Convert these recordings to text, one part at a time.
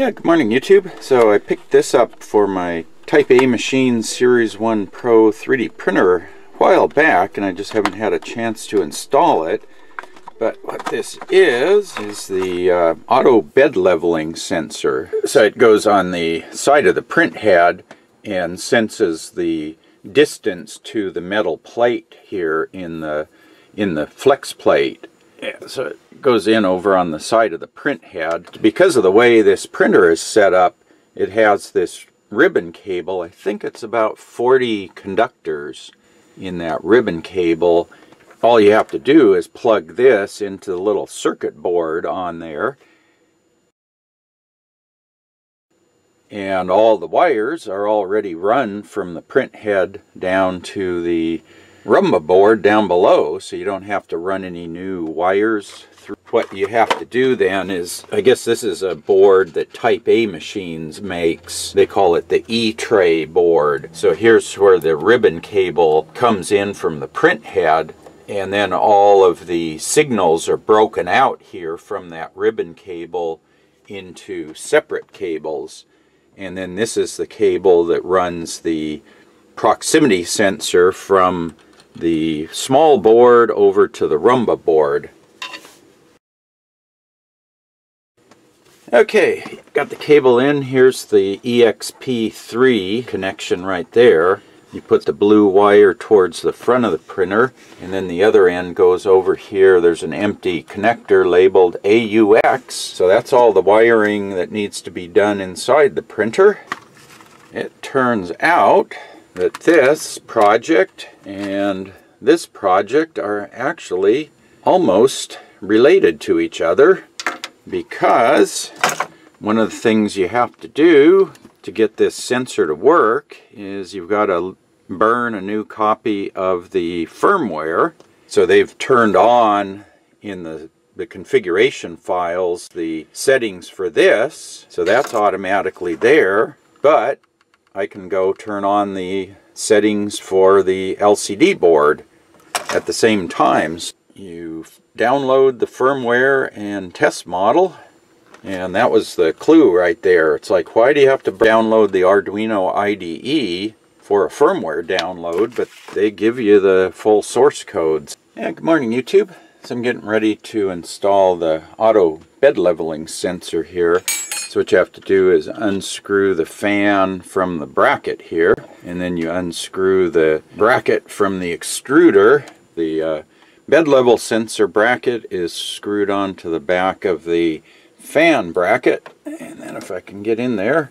Yeah, good morning YouTube. So I picked this up for my Type A Machine Series 1 Pro 3D printer a while back and I just haven't had a chance to install it. But what this is, is the uh, auto bed leveling sensor. So it goes on the side of the print head and senses the distance to the metal plate here in the in the flex plate. Yeah, so it goes in over on the side of the print head. Because of the way this printer is set up, it has this ribbon cable. I think it's about 40 conductors in that ribbon cable. All you have to do is plug this into the little circuit board on there. And all the wires are already run from the print head down to the rumba board down below so you don't have to run any new wires through. What you have to do then is, I guess this is a board that Type A machines makes. They call it the E-tray board. So here's where the ribbon cable comes in from the print head and then all of the signals are broken out here from that ribbon cable into separate cables. And then this is the cable that runs the proximity sensor from the small board over to the rumba board. Okay, got the cable in. Here's the EXP3 connection right there. You put the blue wire towards the front of the printer, and then the other end goes over here. There's an empty connector labeled AUX. So that's all the wiring that needs to be done inside the printer. It turns out that this project and this project are actually almost related to each other because one of the things you have to do to get this sensor to work is you've got to burn a new copy of the firmware. So they've turned on in the, the configuration files the settings for this. So that's automatically there. But I can go turn on the settings for the LCD board at the same times. You download the firmware and test model and that was the clue right there. It's like why do you have to download the Arduino IDE for a firmware download but they give you the full source codes. Yeah, good morning YouTube. So I'm getting ready to install the auto bed leveling sensor here. So what you have to do is unscrew the fan from the bracket here, and then you unscrew the bracket from the extruder. The uh, bed level sensor bracket is screwed onto the back of the fan bracket. And then if I can get in there,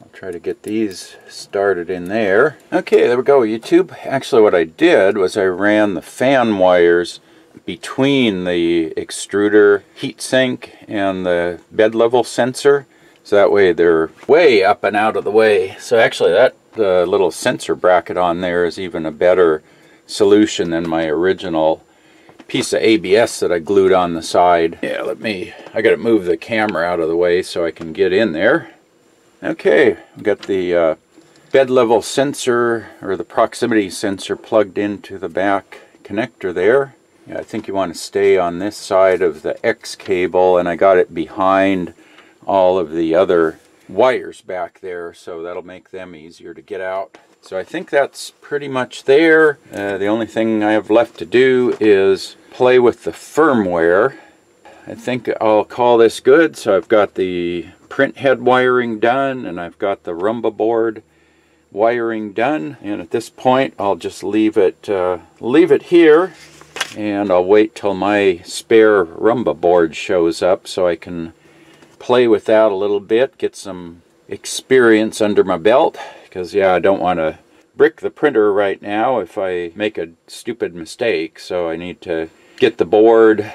I'll try to get these started in there. Okay, there we go, YouTube. Actually what I did was I ran the fan wires between the extruder heat sink and the bed level sensor. So that way they're way up and out of the way. So actually that uh, little sensor bracket on there is even a better solution than my original piece of ABS that I glued on the side. Yeah, let me, I got to move the camera out of the way so I can get in there. Okay, I've got the uh, bed level sensor or the proximity sensor plugged into the back connector there. Yeah, I think you want to stay on this side of the X cable and I got it behind all of the other wires back there so that'll make them easier to get out. So I think that's pretty much there. Uh, the only thing I have left to do is play with the firmware. I think I'll call this good. So I've got the print head wiring done and I've got the rumba board wiring done and at this point I'll just leave it uh, leave it here and I'll wait till my spare rumba board shows up so I can play with that a little bit, get some experience under my belt, because yeah, I don't want to brick the printer right now if I make a stupid mistake, so I need to get the board.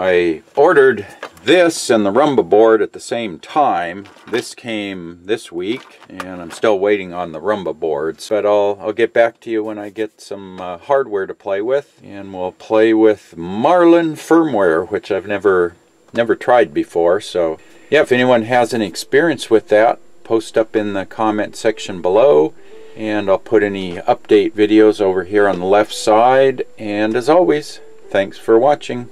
I ordered this and the Rumba board at the same time. This came this week, and I'm still waiting on the Rumba boards. But I'll, I'll get back to you when I get some uh, hardware to play with. And we'll play with Marlin firmware, which I've never, never tried before. So yeah, if anyone has any experience with that, post up in the comment section below. And I'll put any update videos over here on the left side. And as always, thanks for watching.